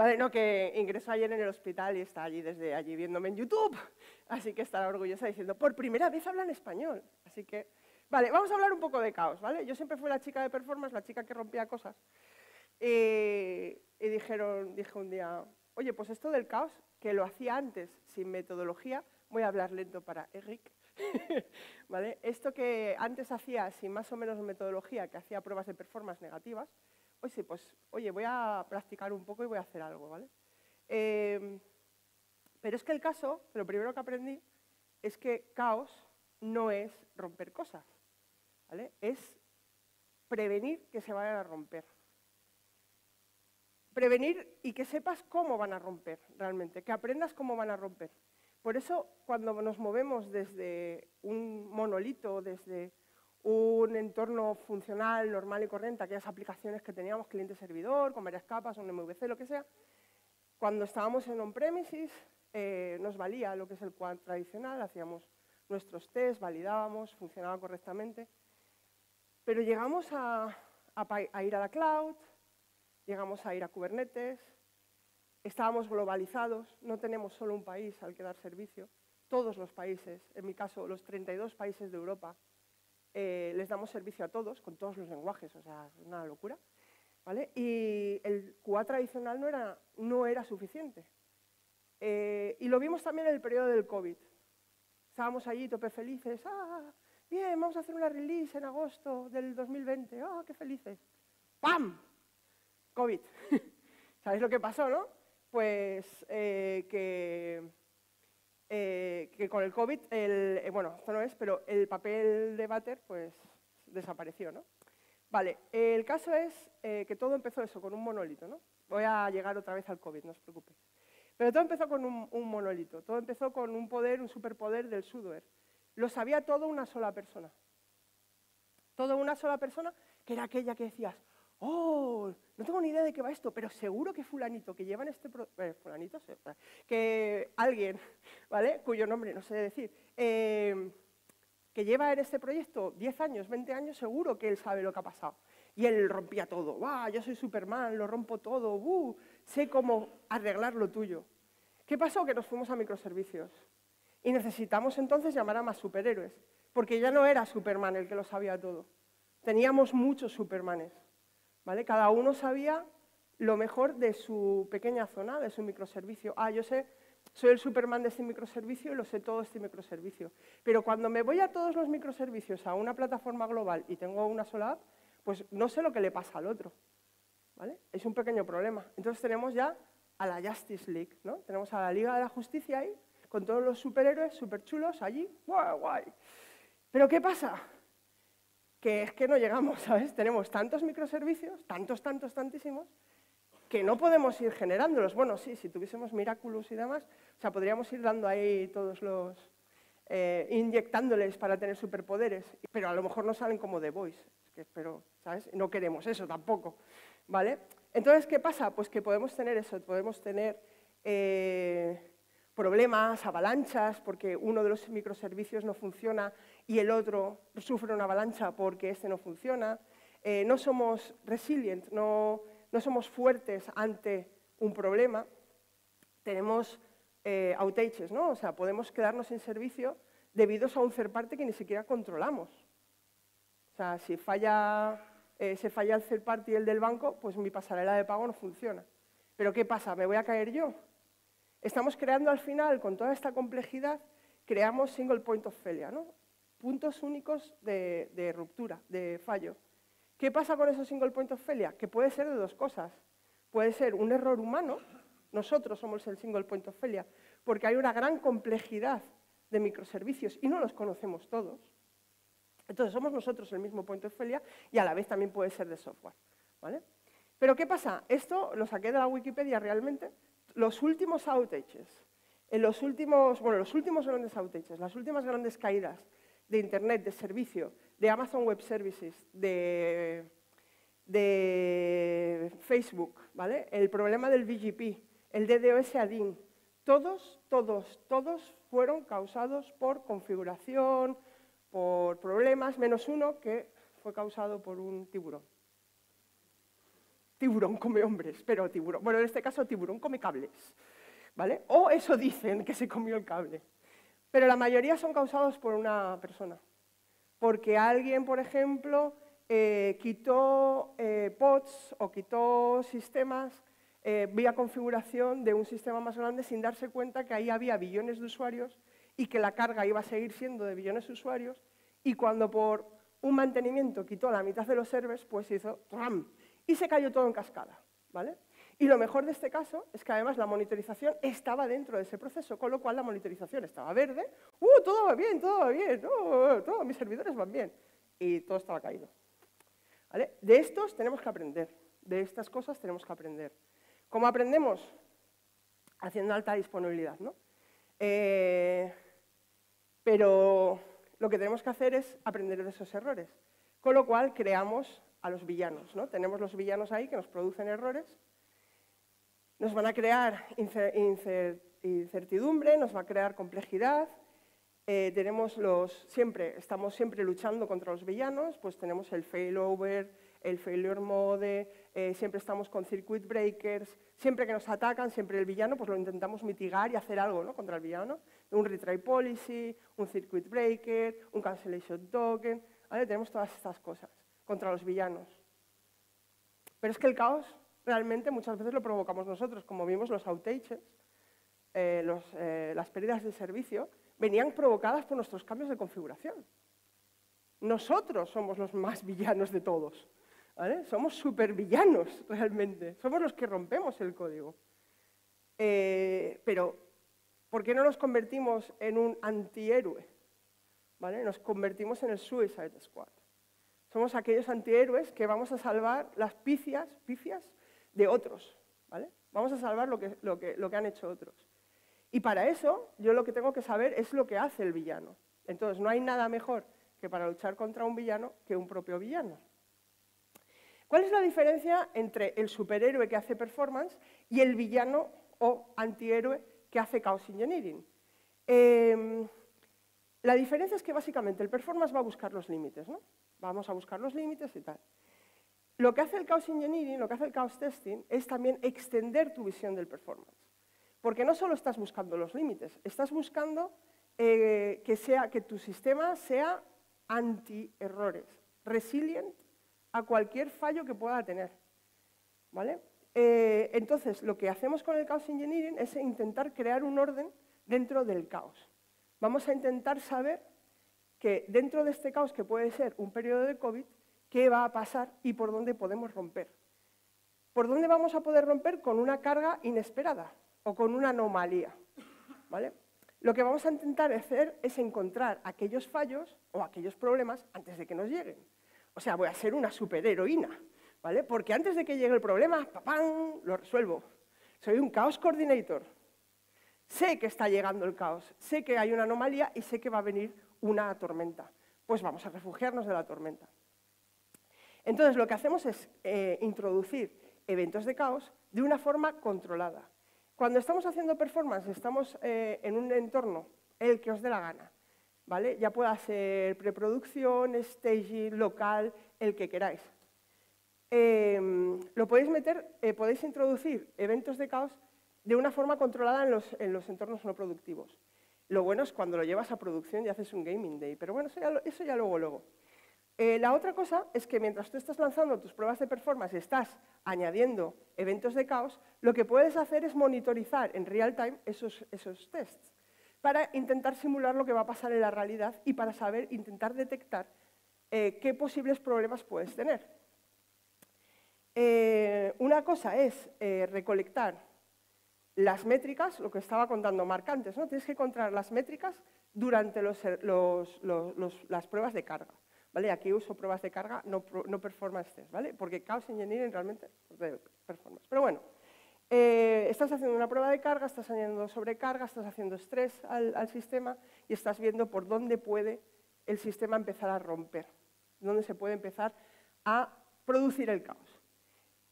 vale, no, que ingresó ayer en el hospital y está allí desde allí viéndome en YouTube, así que estará orgullosa diciendo, por primera vez habla en español, así que... Vale, vamos a hablar un poco de caos, ¿vale? Yo siempre fui la chica de performance, la chica que rompía cosas, y dijeron, dije un día, oye, pues esto del caos, que lo hacía antes sin metodología, voy a hablar lento para Eric, ¿vale? Esto que antes hacía sin más o menos metodología, que hacía pruebas de performance negativas, oye, pues, oye, voy a practicar un poco y voy a hacer algo, ¿vale? Em, pero es que el caso, lo primero que aprendí, es que caos no es romper cosas, ¿vale? Es prevenir que se vayan a romper. Prevenir y que sepas cómo van a romper realmente, que aprendas cómo van a romper. Por eso, cuando nos movemos desde un monolito, desde un entorno funcional, normal y corriente, aquellas aplicaciones que teníamos, cliente-servidor, con varias capas, un MVC, lo que sea, cuando estábamos en on-premises, eh, nos valía lo que es el quad tradicional, hacíamos nuestros tests, validábamos, funcionaba correctamente, pero llegamos a ir a la cloud, llegamos a ir a Kubernetes, estábamos globalizados, no tenemos solo un país al que dar servicio, todos los países, en mi caso los 32 países de Europa, eh, les damos servicio a todos, con todos los lenguajes, o sea, es una locura. ¿vale? Y el QA tradicional no era, no era suficiente. Eh, y lo vimos también en el periodo del COVID. Estábamos allí tope felices, ah, bien, vamos a hacer una release en agosto del 2020, ah, qué felices. ¡Pam! COVID. ¿Sabéis lo que pasó, no? Pues eh, que eh, que con el COVID, eh, bueno, esto no es, pero el papel de váter pues desapareció, ¿no? Vale, el caso es eh, que todo empezó eso, con un monolito, ¿no? Voy a llegar otra vez al COVID, no os preocupéis. Pero todo empezó con un, un monolito, todo empezó con un poder, un superpoder del sudoer. Lo sabía todo una sola persona. Todo una sola persona, que era aquella que decías, oh, no tengo ni idea de qué va esto, pero seguro que fulanito que lleva en este... Eh, fulanito, que alguien, ¿vale? Cuyo nombre no sé decir, eh, que lleva en este proyecto 10 años, 20 años, seguro que él sabe lo que ha pasado. Y él rompía todo. ¡Wow! Yo soy Superman, lo rompo todo. ¡Uh! Sé cómo arreglar lo tuyo. ¿Qué pasó? Que nos fuimos a microservicios. Y necesitamos entonces llamar a más superhéroes. Porque ya no era Superman el que lo sabía todo. Teníamos muchos Supermanes. Cada uno sabía lo mejor de su pequeña zona, de su microservicio. Ah, yo sé, soy el Superman de este microservicio y lo sé todo este microservicio. Pero cuando me voy a todos los microservicios a una plataforma global y tengo una sola app, pues no sé lo que le pasa al otro. ¿vale? Es un pequeño problema. Entonces tenemos ya a la Justice League, ¿no? Tenemos a la Liga de la Justicia ahí, con todos los superhéroes súper chulos allí. ¡Guay, guay! Pero ¿qué pasa? Que es que no llegamos, ¿sabes? Tenemos tantos microservicios, tantos, tantos, tantísimos, que no podemos ir generándolos. Bueno, sí, si tuviésemos Miraculous y demás, o sea, podríamos ir dando ahí todos los... Eh, inyectándoles para tener superpoderes, pero a lo mejor no salen como The Voice, que espero, ¿sabes? No queremos eso tampoco, ¿vale? Entonces, ¿qué pasa? Pues que podemos tener eso, podemos tener... Eh, problemas, avalanchas, porque uno de los microservicios no funciona y el otro sufre una avalancha porque este no funciona. Eh, no somos resilient, no, somos fuertes ante un problema. Tenemos eh, outages, ¿no? O sea, podemos quedarnos sin servicio debido a un third party que ni siquiera controlamos. O sea, si falla, eh, se falla el third party y el del banco, pues mi pasarela de pago no funciona. Pero ¿qué pasa? ¿Me voy a caer yo? Estamos creando al final, con toda esta complejidad, creamos single point of failure, ¿no? Puntos únicos de, ruptura, de fallo. ¿Qué pasa con esos single point of failure? Que puede ser de dos cosas. Puede ser un error humano, nosotros somos el single point of failure, porque hay una gran complejidad de microservicios y no los conocemos todos. Entonces somos nosotros el mismo point of failure y a la vez también puede ser de software. ¿vale? Pero ¿qué pasa? Esto lo saqué de la Wikipedia realmente, los últimos outages, en los últimos, bueno, los últimos grandes outages, las últimas grandes caídas de Internet, de servicio, de Amazon Web Services, de, de Facebook, ¿vale? el problema del BGP, el DDoS ADIN, todos, todos, todos fueron causados por configuración, por problemas, menos uno que fue causado por un tiburón. tiburón come hombres, pero tiburón, bueno, en este caso tiburón come cables, ¿vale? O eso dicen, que se comió el cable. Pero la mayoría son causados por una persona. Porque alguien, por ejemplo, eh, quitó eh, pods o quitó sistemas eh, vía configuración de un sistema más grande sin darse cuenta que ahí había billones de usuarios y que la carga iba a seguir siendo de billones de usuarios y cuando por un mantenimiento quitó la mitad de los servers, pues hizo ¡ram! y se cayó todo en cascada. ¿vale? Y lo mejor de este caso es que además la monitorización estaba dentro de ese proceso, con lo cual la monitorización estaba verde, ¡uh, todo va bien, todo va bien, ¡uh, todos mis servidores van bien! Y todo estaba caído. ¿Vale? De estos tenemos que aprender, de estas cosas tenemos que aprender. ¿Cómo aprendemos? Haciendo alta disponibilidad, ¿no? Eh, pero lo que tenemos que hacer es aprender de esos errores. Con lo cual creamos a los villanos, ¿no? Tenemos los villanos ahí que nos producen errores nos van a crear incertidumbre, nos va a crear complejidad. Eh, tenemos los, siempre, estamos siempre luchando contra los villanos, pues tenemos el failover, el failure mode, eh, siempre estamos con circuit breakers, siempre que nos atacan, siempre el villano, pues lo intentamos mitigar y hacer algo ¿no? contra el villano. Un retry policy, un circuit breaker, un cancellation token, tenemos todas estas cosas contra los villanos. Pero es que el caos realmente muchas veces lo provocamos nosotros, como vimos los outages, eh, eh, las pérdidas de servicio, venían provocadas por nuestros cambios de configuración. Nosotros somos los más villanos de todos. Somos supervillanos realmente. Somos los que rompemos el código. Eh, pero, ¿por qué no nos convertimos en un antihéroe? ¿Vale? Nos convertimos en el Suicide Squad. Somos aquellos antihéroes que vamos a salvar las pifias, pifias de otros. ¿vale? Vamos a salvar lo que, lo, que, lo que han hecho otros. Y para eso, yo lo que tengo que saber es lo que hace el villano. Entonces, no hay nada mejor que para luchar contra un villano que un propio villano. ¿Cuál es la diferencia entre el superhéroe que hace performance y el villano o antihéroe que hace chaos engineering? Em, la diferencia es que básicamente el performance va a buscar los límites, ¿no? Vamos a buscar los límites y tal. Lo que hace el chaos engineering, lo que hace el chaos testing, es también extender tu visión del performance. Porque no solo estás buscando los límites, estás buscando eh, que, sea, que tu sistema sea anti-errores, resilient a cualquier fallo que pueda tener. ¿Vale? Eh, entonces, lo que hacemos con el chaos engineering es intentar crear un orden dentro del caos. Vamos a intentar saber que dentro de este caos, que puede ser un periodo de COVID, qué va a pasar y por dónde podemos romper. ¿Por dónde vamos a poder romper? Con una carga inesperada o con una anomalía. ¿vale? Lo que vamos a intentar hacer es encontrar aquellos fallos o aquellos problemas antes de que nos lleguen. O sea, voy a ser una superheroína, ¿vale? Porque antes de que llegue el problema, ¡papán!, lo resuelvo. Soy un caos coordinator. Sé que está llegando el caos, sé que hay una anomalía y sé que va a venir una tormenta. Pues vamos a refugiarnos de la tormenta. Entonces, lo que hacemos es eh, introducir eventos de caos de una forma controlada. Cuando estamos haciendo performance, estamos eh, en un entorno, el que os dé la gana. ¿vale? Ya pueda ser preproducción, staging, local, el que queráis. Em, lo podéis meter, eh, podéis introducir eventos de caos de una forma controlada en los, en los, entornos no productivos. Lo bueno es cuando lo llevas a producción y haces un gaming day, pero bueno, eso ya, eso ya luego, luego. Eh, la otra cosa es que mientras tú estás lanzando tus pruebas de performance y estás añadiendo eventos de caos, lo que puedes hacer es monitorizar en real time esos, tests para intentar simular lo que va a pasar en la realidad y para saber, intentar detectar eh, qué posibles problemas puedes tener. Eh, una cosa es recolectar las métricas, lo que estaba contando Marc antes, ¿no? tienes que encontrar las métricas durante las pruebas de carga. ¿Vale? Aquí uso pruebas de carga, no, no performance test, ¿vale? Porque Chaos Engineering realmente de performance. Pero bueno, eh, estás haciendo una prueba de carga, estás añadiendo sobrecarga, estás haciendo estrés al, sistema y estás viendo por dónde puede el sistema empezar a romper, dónde se puede empezar a producir el caos.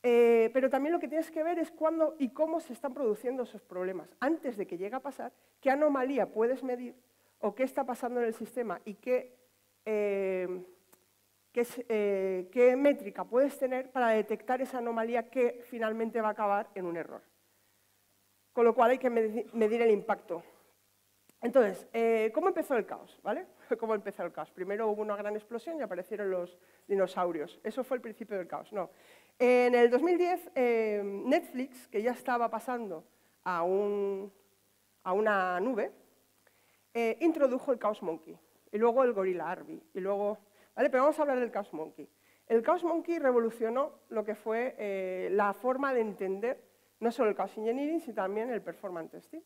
Eh, pero también lo que tienes que ver es cuándo y cómo se están produciendo esos problemas. Antes de que llegue a pasar, qué anomalía puedes medir o qué está pasando en el sistema y qué Em, qué, eh, qué métrica puedes tener para detectar esa anomalía que finalmente va a acabar en un error. Con lo cual hay que medir el impacto. Entonces, eh, ¿cómo empezó el caos? ¿vale? ¿Cómo empezó el caos? Primero hubo una gran explosión y aparecieron los dinosaurios. Eso fue el principio del caos. No. En el 2010, eh, Netflix, que ya estaba pasando a, un, a una nube, eh, introdujo el Chaos Monkey, y luego el Gorilla Arby, y luego... ¿vale? Pero vamos a hablar del Chaos Monkey. El Chaos Monkey revolucionó lo que fue la forma de entender no solo el Chaos Engineering, sino también el Performance Testing.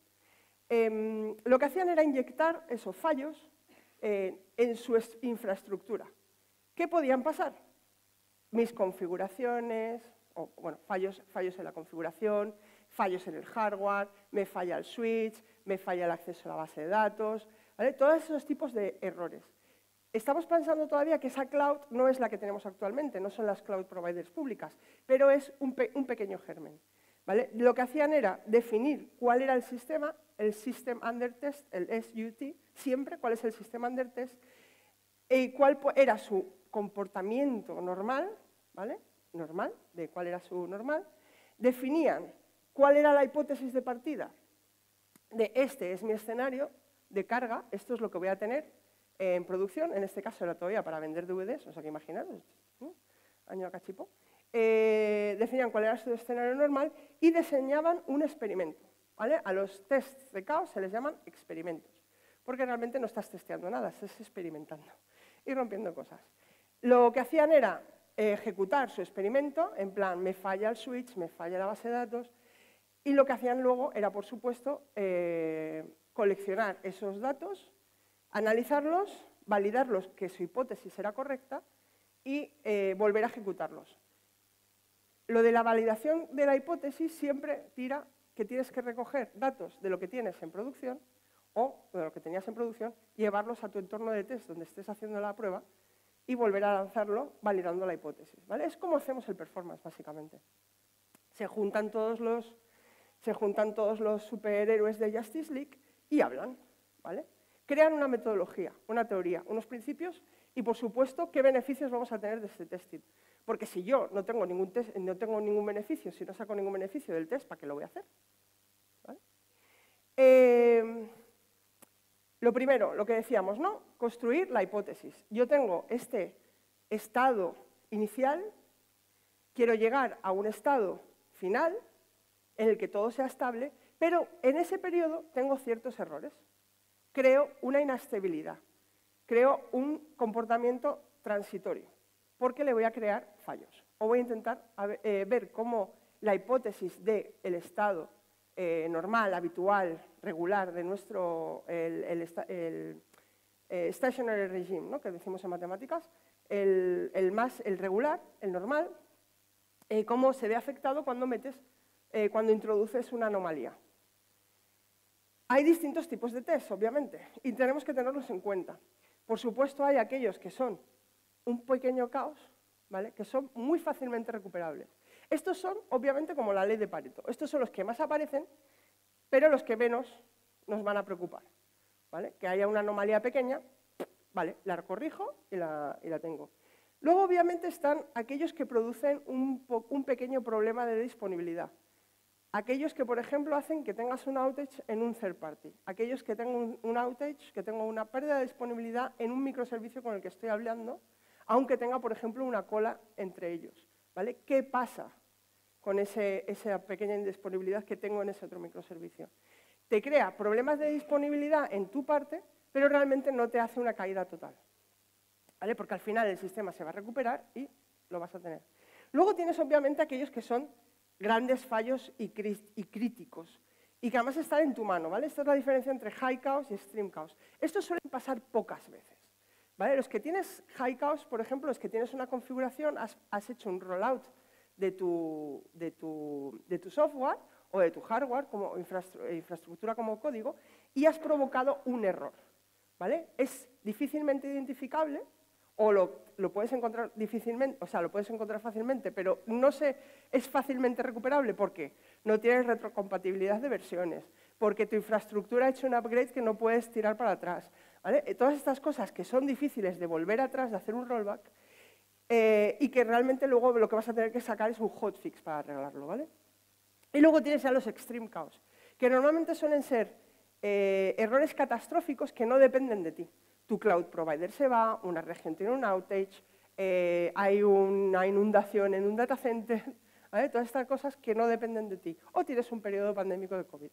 Em, lo que hacían era inyectar esos fallos eh, en su infraestructura. ¿Qué podían pasar? Mis configuraciones, o, bueno, fallos, fallos en la configuración, fallos en el hardware, me falla el switch, me falla el acceso a la base de datos, todos esos tipos de errores. Estamos pensando todavía que esa cloud no es la que tenemos actualmente, no son las cloud providers públicas, pero es un pequeño germen. Lo que hacían era definir cuál era el sistema, el System Under Test, el SUT, siempre cuál es el sistema Under Test, y cuál era su comportamiento normal, ¿vale? Normal, de cuál era su normal. Definían cuál era la hipótesis de partida de este es mi escenario de carga, esto es lo que voy a tener en producción, en este caso era todavía para vender DVDs, o sea que imaginaros, año a cachipo eh, definían cuál era su escenario normal y diseñaban un experimento. ¿vale? A los tests de caos se les llaman experimentos, porque realmente no estás testeando nada, estás experimentando y rompiendo cosas. Lo que hacían era ejecutar su experimento, en plan, me falla el switch, me falla la base de datos, y lo que hacían luego era, por supuesto, eh, coleccionar esos datos, analizarlos, validarlos que su hipótesis era correcta y eh, volver a ejecutarlos. Lo de la validación de la hipótesis siempre tira que tienes que recoger datos de lo que tienes en producción o de lo que tenías en producción, llevarlos a tu entorno de test donde estés haciendo la prueba y volver a lanzarlo validando la hipótesis. ¿vale? Es como hacemos el performance, básicamente. Se juntan todos los superhéroes de Justice League y hablan. ¿vale? Crean una metodología, una teoría, unos principios y, por supuesto, qué beneficios vamos a tener de este testing. Porque si yo no tengo ningún, no tengo ningún beneficio, si no saco ningún beneficio del test, ¿para qué lo voy a hacer? Em, lo primero, lo que decíamos, ¿no? Construir la hipótesis. Yo tengo este estado inicial, quiero llegar a un estado final en el que todo sea estable, pero en ese periodo tengo ciertos errores. Creo una inestabilidad, creo un comportamiento transitorio porque le voy a crear fallos. O voy a intentar eh, ver cómo la hipótesis del estado eh, normal, habitual, regular de nuestro el, eh, stationary regime, ¿no? que decimos en matemáticas, el, más, el regular, el normal, cómo se ve afectado cuando metes, cuando introduces una anomalía. Hay distintos tipos de test, obviamente, y tenemos que tenerlos en cuenta. Por supuesto, hay aquellos que son un pequeño caos, ¿vale? que son muy fácilmente recuperables. Estos son, obviamente, como la ley de Pareto. Estos son los que más aparecen, pero los que menos nos van a preocupar. ¿vale? Que haya una anomalía pequeña, vale, la corrijo y la, tengo. Luego, obviamente, están aquellos que producen un, pequeño problema de disponibilidad. Aquellos que, por ejemplo, hacen que tengas un outage en un third party. Aquellos que tengan un outage, que tengan una pérdida de disponibilidad en un microservicio con el que estoy hablando, aunque tenga, por ejemplo, una cola entre ellos. ¿vale? ¿Qué pasa con esa pequeña indisponibilidad que tengo en ese otro microservicio? Te crea problemas de disponibilidad en tu parte, pero realmente no te hace una caída total. ¿vale? Porque al final el sistema se va a recuperar y lo vas a tener. Luego tienes, obviamente, aquellos que son grandes fallos y, críticos y que además están en tu mano. ¿vale? Esta es la diferencia entre high chaos y extreme chaos. Esto suele pasar pocas veces. Los que tienes high chaos, por ejemplo, los que tienes una configuración, has, hecho un rollout de tu, software o de tu hardware como infraestructura como código y has provocado un error. ¿vale? Es difícilmente identificable o lo, lo, puedes encontrar difícilmente, o sea, lo puedes encontrar fácilmente, pero no se, es fácilmente recuperable porque no tienes retrocompatibilidad de versiones, porque tu infraestructura ha hecho un upgrade que no puedes tirar para atrás, eh, todas estas cosas que son difíciles de volver atrás, de hacer un rollback, eh, y que realmente luego lo que vas a tener que sacar es un hotfix para arreglarlo, ¿vale? Y luego tienes ya los extreme chaos, que normalmente suelen ser eh, errores catastróficos que no dependen de ti. Tu cloud provider se va, una región tiene un outage, eh, hay una inundación en un data center, todas estas cosas que no dependen de ti. O tienes un periodo pandémico de COVID.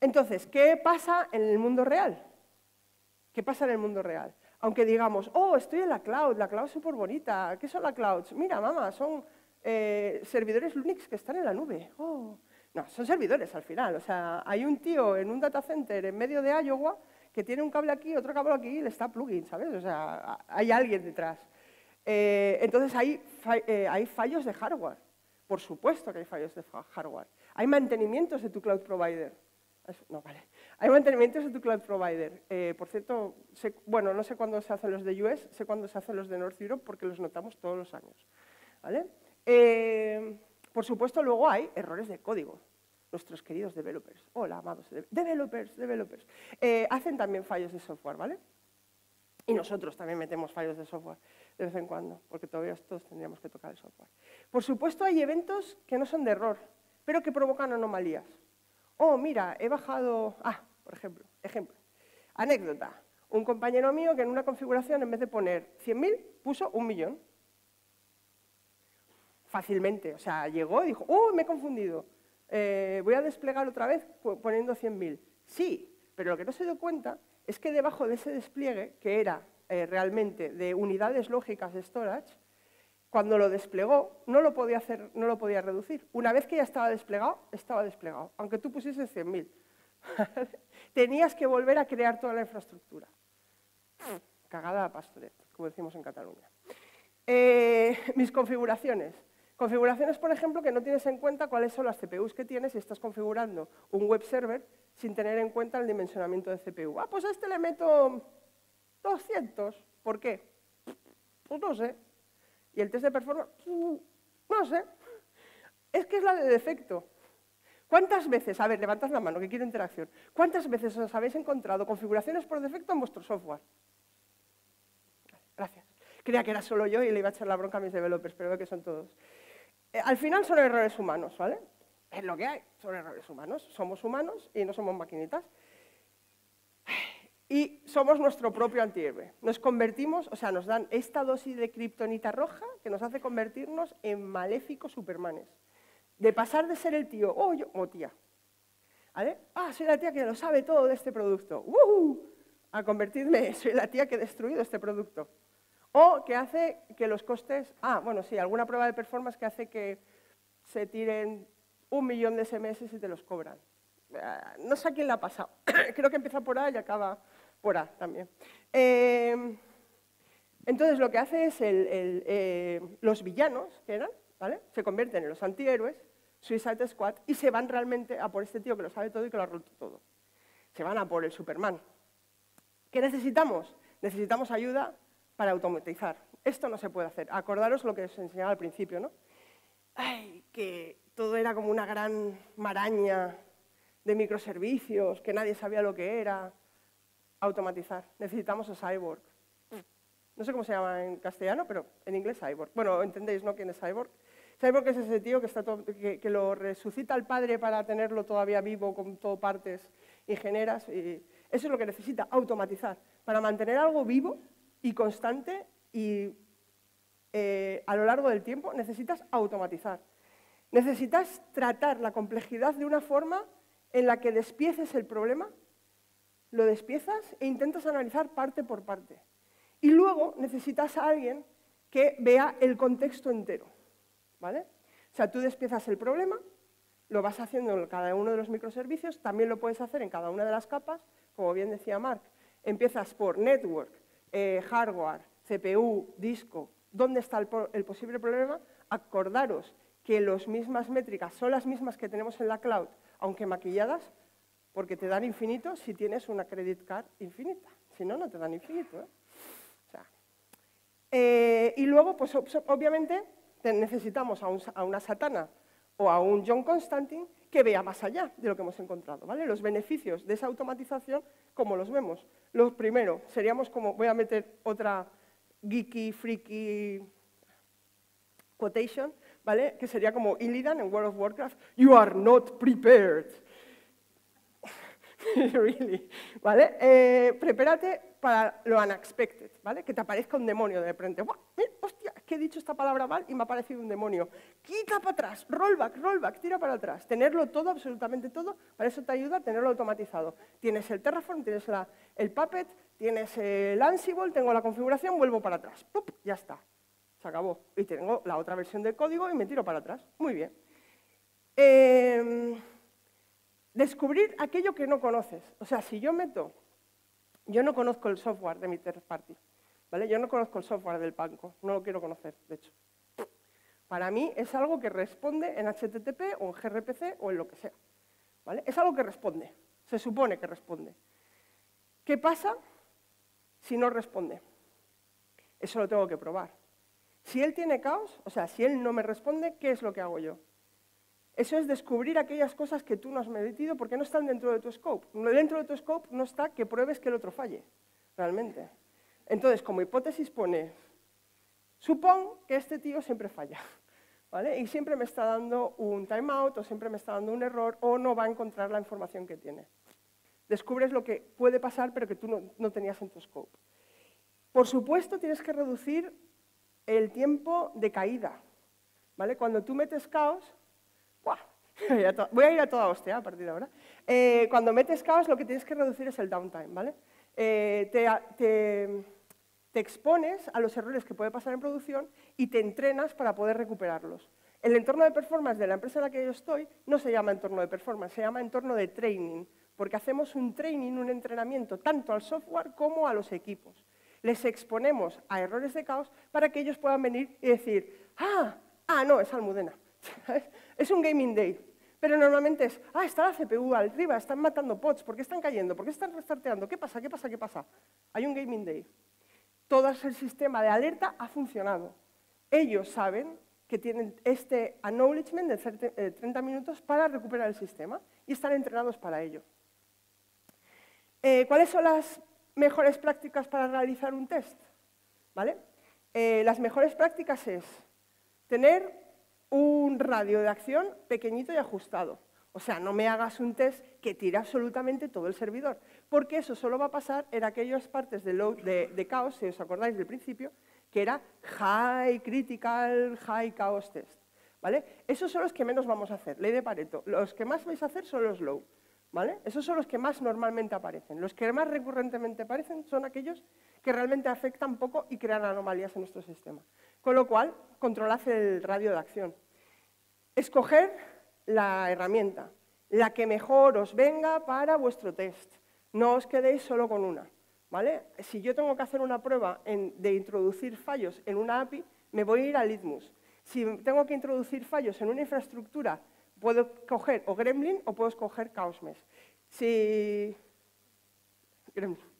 entonces, ¿qué pasa en el mundo real? ¿Qué pasa en el mundo real? Aunque digamos, oh, estoy en la cloud, la cloud es súper bonita. ¿Qué son las clouds? Mira, mamá, son eh, servidores Linux que están en la nube. Oh. No, son servidores al final. O sea, hay un tío en un data center en medio de Iowa que tiene un cable aquí, otro cable aquí y le está plugin, ¿sabes? O sea, hay alguien detrás. Eh, entonces hay, eh, hay fallos de hardware. Por supuesto que hay fallos de hardware. Hay mantenimientos de tu cloud provider. No, vale. Hay mantenimientos de tu cloud provider. Eh, por cierto, bueno, no sé cuándo se hacen los de US, sé cuándo se hacen los de North Europe porque los notamos todos los años. Eh, por supuesto, luego hay errores de código. Nuestros queridos developers, hola, amados developers, developers, eh, hacen también fallos de software, ¿vale? Y nosotros también metemos fallos de software de vez en cuando, porque todavía todos tendríamos que tocar el software. Por supuesto, hay eventos que no son de error, pero que provocan anomalías. Oh, mira, he bajado... Ah, por ejemplo, ejemplo. Anécdota. Un compañero mío que en una configuración, en vez de poner 100.000, puso un millón. Fácilmente. O sea, llegó y dijo, ¡oh, me he confundido! Eh, voy a desplegar otra vez poniendo 100.000. Sí, pero lo que no se dio cuenta es que debajo de ese despliegue, que era eh, realmente de unidades lógicas de storage, cuando lo desplegó, no lo podía hacer, no lo podía reducir. Una vez que ya estaba desplegado, estaba desplegado, aunque tú pusieses 100.000. Tenías que volver a crear toda la infraestructura. Cagada a pastoret, como decimos en Cataluña. Eh, mis configuraciones. Configuraciones, por ejemplo, que no tienes en cuenta cuáles son las CPUs que tienes si estás configurando un web server sin tener en cuenta el dimensionamiento de CPU. Ah, pues a este le meto 200. ¿Por qué? Pues no sé. Y el test de performance, no sé. Es que es la de defecto. ¿Cuántas veces, a ver, levantad la mano, que quiero interacción, ¿cuántas veces os habéis encontrado configuraciones por defecto en vuestro software? Gracias. Creía que era solo yo y le iba a echar la bronca a mis developers, pero veo que son todos. Eh, al final son errores humanos, ¿vale? Es lo que hay, son errores humanos. Somos humanos y no somos maquinitas. Y somos nuestro propio antihéroe. Nos convertimos, o sea, nos dan esta dosis de kriptonita roja que nos hace convertirnos en maléficos supermanes. De pasar de ser el tío, oh, yo, o tía, ¿vale? Ah, soy la tía que lo sabe todo de este producto. ¡Uh! A convertirme, soy la tía que he destruido este producto. O que hace que los costes... Ah, bueno, sí, alguna prueba de performance que hace que se tiren un millón de SMS y te los cobran. Ah, no sé a quién le ha pasado. Creo que empieza por A y acaba por A también. Em, entonces, lo que hace es eh, los villanos, que eran, ¿vale? se convierten en los antihéroes, Suicide Squad, y se van realmente a por este tío que lo sabe todo y que lo ha roto todo. Se van a por el Superman. ¿Qué necesitamos? Necesitamos ayuda para automatizar. Esto no se puede hacer. Acordaros lo que os enseñaba al principio, ¿no? Ay, que todo era como una gran maraña de microservicios, que nadie sabía lo que era. Automatizar. Necesitamos a Cyborg. No sé cómo se llama en castellano, pero en inglés Cyborg. Bueno, entendéis, ¿no? ¿Quién es Cyborg? Cyborg es ese tío que, está que, lo resucita al padre para tenerlo todavía vivo con todo partes ingenieras. Y eso es lo que necesita, automatizar. Para mantener algo vivo, y constante y eh, a lo largo del tiempo necesitas automatizar. Necesitas tratar la complejidad de una forma en la que despieces el problema, lo despiezas e intentas analizar parte por parte. Y luego necesitas a alguien que vea el contexto entero. ¿vale? O sea, tú despiezas el problema, lo vas haciendo en cada uno de los microservicios, también lo puedes hacer en cada una de las capas, como bien decía Mark. Empiezas por network, eh, hardware, CPU, disco, ¿dónde está el, posible problema? Acordaros que las mismas métricas son las mismas que tenemos en la cloud, aunque maquilladas, porque te dan infinito si tienes una credit card infinita. Si no, no te dan infinito. ¿eh? Eh, y luego, pues obviamente, necesitamos a, una Satana o a un John Constantine que vea más allá de lo que hemos encontrado. ¿vale? Los beneficios de esa automatización, como los vemos. Lo primero, seríamos como, voy a meter otra geeky, freaky quotation, ¿vale? que sería como Illidan en World of Warcraft, you are not prepared. really, ¿vale? Eh, para lo unexpected, ¿vale? Que te aparezca un demonio de repente. ¡Hostia! Es que he dicho esta palabra mal y me ha aparecido un demonio. Quita para atrás, rollback, rollback, tira para atrás. Tenerlo todo, absolutamente todo, para eso te ayuda a tenerlo automatizado. Tienes el Terraform, tienes la, el Puppet, tienes el Ansible, tengo la configuración, vuelvo para atrás. ¡Pup! Ya está. Se acabó. Y tengo la otra versión del código y me tiro para atrás. Muy bien. Eh, descubrir aquello que no conoces. O sea, si yo meto, yo no conozco el software de mi third party, ¿vale? Yo no conozco el software del banco, no lo quiero conocer, de hecho. Para mí es algo que responde en HTTP o en gRPC o en lo que sea, ¿vale? Es algo que responde, se supone que responde. ¿Qué pasa si no responde? Eso lo tengo que probar. Si él tiene caos, o sea, si él no me responde, ¿qué es lo que hago yo? Eso es descubrir aquellas cosas que tú no has metido porque no están dentro de tu scope. Dentro de tu scope no está que pruebes que el otro falle, realmente. Entonces, como hipótesis pone, supón que este tío siempre falla, ¿vale? Y siempre me está dando un timeout o siempre me está dando un error o no va a encontrar la información que tiene. Descubres lo que puede pasar pero que tú no, no tenías en tu scope. Por supuesto, tienes que reducir el tiempo de caída, ¿vale? Cuando tú metes caos, Voy a ir a toda hostia a partir de ahora. Eh, cuando metes caos, lo que tienes que reducir es el downtime, ¿vale? Eh, te, expones a los errores que puede pasar en producción y te entrenas para poder recuperarlos. El entorno de performance de la empresa en la que yo estoy no se llama entorno de performance, se llama entorno de training, porque hacemos un training, un entrenamiento, tanto al software como a los equipos. Les exponemos a errores de caos para que ellos puedan venir y decir, ah, ah, no, es Almudena. Es un gaming day. Pero normalmente es, ah, está la CPU arriba, están matando pods, ¿por qué están cayendo? ¿Por qué están restarteando? ¿Qué pasa? ¿Qué pasa? ¿Qué pasa? Hay un gaming day. Todo el sistema de alerta ha funcionado. Ellos saben que tienen este acknowledgement de 30 eh, minutos para recuperar el sistema y están entrenados para ello. Eh, ¿Cuáles son las mejores prácticas para realizar un test? ¿Vale? Eh, las mejores prácticas es tener un radio de acción pequeñito y ajustado. O sea, no me hagas un test que tire absolutamente todo el servidor, porque eso solo va a pasar en aquellas partes de, de, caos, si os acordáis del principio, que era high critical, high chaos test. ¿vale? Esos son los que menos vamos a hacer, ley de Pareto. Los que más vais a hacer son los low. ¿vale? Esos son los que más normalmente aparecen. Los que más recurrentemente aparecen son aquellos que realmente afectan poco y crean anomalías en nuestro sistema. Con lo cual, controlad el radio de acción. Escoger la herramienta, la que mejor os venga para vuestro test. No os quedéis solo con una. ¿vale? Si yo tengo que hacer una prueba de introducir fallos en una API, me voy a ir a Litmus. Si tengo que introducir fallos en una infraestructura, puedo coger o Gremlin o puedo escoger Chaos Si... Gremlin.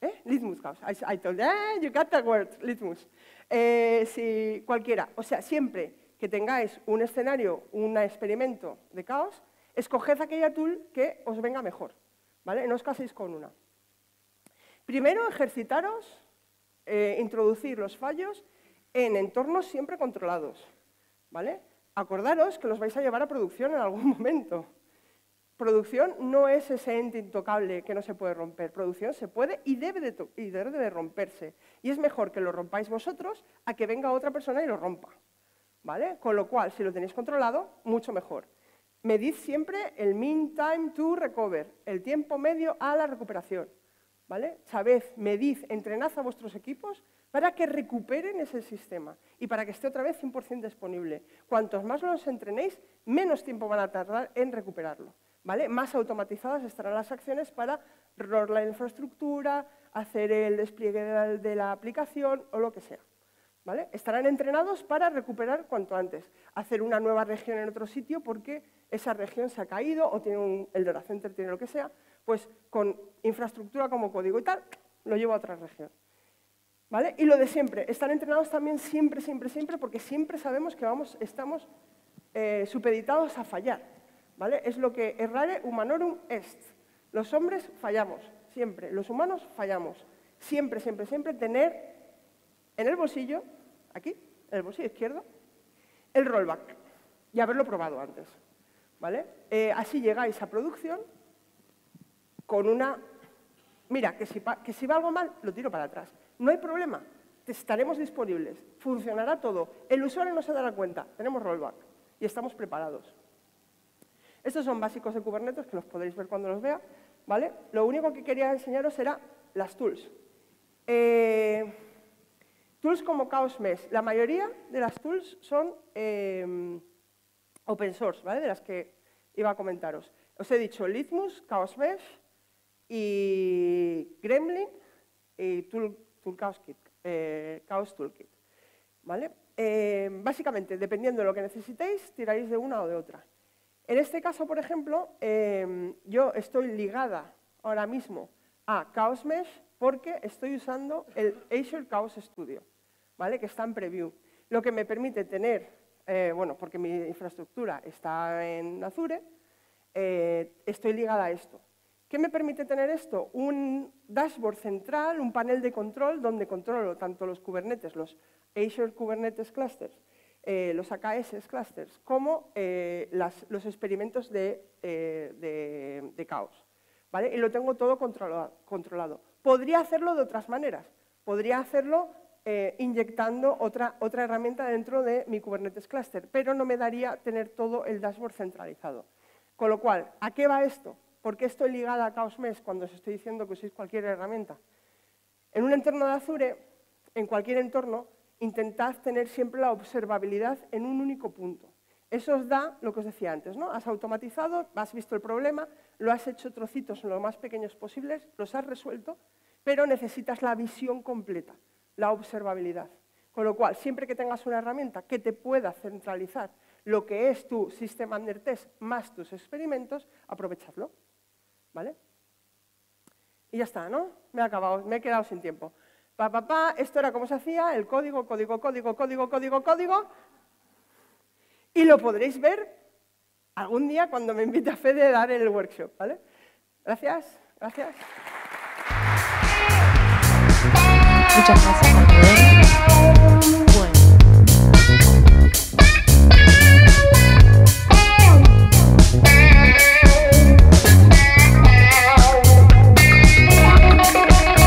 ¿Eh? Litmus Chaos. I, told eh, you got the word, Litmus. Eh, si cualquiera, o sea, siempre que tengáis un escenario, un experimento de caos, escoged aquella tool que os venga mejor, ¿vale? No os caséis con una. Primero, ejercitaros, eh, introducir los fallos en entornos siempre controlados, ¿vale? Acordaros que los vais a llevar a producción en algún momento. Producción no es ese ente intocable que no se puede romper. Producción se puede y debe de, y debe de romperse. Y es mejor que lo rompáis vosotros a que venga otra persona y lo rompa. ¿Vale? Con lo cual, si lo tenéis controlado, mucho mejor. Medid siempre el mean time to recover, el tiempo medio a la recuperación. ¿Vale? Sabed, medid, entrenad a vuestros equipos para que recuperen ese sistema y para que esté otra vez 100% disponible. Cuantos más los entrenéis, menos tiempo van a tardar en recuperarlo. Más automatizadas estarán las acciones para rolar la infraestructura, hacer el despliegue de la, aplicación o lo que sea. Estarán entrenados para recuperar cuanto antes, hacer una nueva región en otro sitio porque esa región se ha caído o tiene un, el data center tiene lo que sea, pues con infraestructura como código y tal, lo llevo a otra región. Y lo de siempre, están entrenados también siempre, siempre, siempre, porque siempre sabemos que vamos, estamos eh, supeditados a fallar. ¿Vale? Es lo que errare humanorum est. Los hombres fallamos, siempre. Los humanos fallamos. Siempre, siempre, siempre tener en el bolsillo, aquí, en el bolsillo izquierdo, el rollback y haberlo probado antes. ¿vale? Eh, así llegáis a producción con una... Mira, que si, que si va algo mal, lo tiro para atrás. No hay problema, estaremos disponibles, funcionará todo. El usuario no se dará cuenta, tenemos rollback y estamos preparados. Estos son básicos de Kubernetes, que los podréis ver cuando los vea. ¿vale? Lo único que quería enseñaros era las tools. Eh, tools como Chaos Mesh. La mayoría de las tools son eh, open source, ¿vale? de las que iba a comentaros. Os he dicho Litmus, Chaos Mesh y Gremlin y Tool, Chaos, Kit, eh, Chaos Toolkit. ¿vale? básicamente, dependiendo de lo que necesitéis, tiraréis de una o de otra. En este caso, por ejemplo, em, yo estoy ligada ahora mismo a Chaos Mesh porque estoy usando el Azure Chaos Studio, ¿vale? que está en preview. Lo que me permite tener, eh, bueno, porque mi infraestructura está en Azure, eh, estoy ligada a esto. ¿Qué me permite tener esto? Un dashboard central, un panel de control donde controlo tanto los Kubernetes, los Azure Kubernetes Clusters, eh, los AKS clusters como eh, los experimentos de, eh, caos. ¿vale? Y lo tengo todo controlado, Podría hacerlo de otras maneras. Podría hacerlo inyectando otra, otra herramienta dentro de mi Kubernetes cluster, pero no me daría tener todo el dashboard centralizado. Con lo cual, ¿a qué va esto? ¿Por qué estoy ligada a Chaos Mesh cuando os estoy diciendo que uséis cualquier herramienta? En un entorno de Azure, en cualquier entorno, intentad tener siempre la observabilidad en un único punto. Eso os da lo que os decía antes, ¿no? Has automatizado, has visto el problema, lo has hecho trocitos lo más pequeños posibles, los has resuelto, pero necesitas la visión completa, la observabilidad. Con lo cual, siempre que tengas una herramienta que te pueda centralizar lo que es tu sistema under test más tus experimentos, aprovechadlo. ¿Vale? Y ya está, ¿no? Me he acabado, me he quedado sin tiempo. Pa, pa, pa, esto era como se hacía, el código, código, código, código, código, código. Y lo podréis ver algún día cuando me invite a Fede a dar el workshop, ¿vale? Gracias, gracias. Muchas gracias,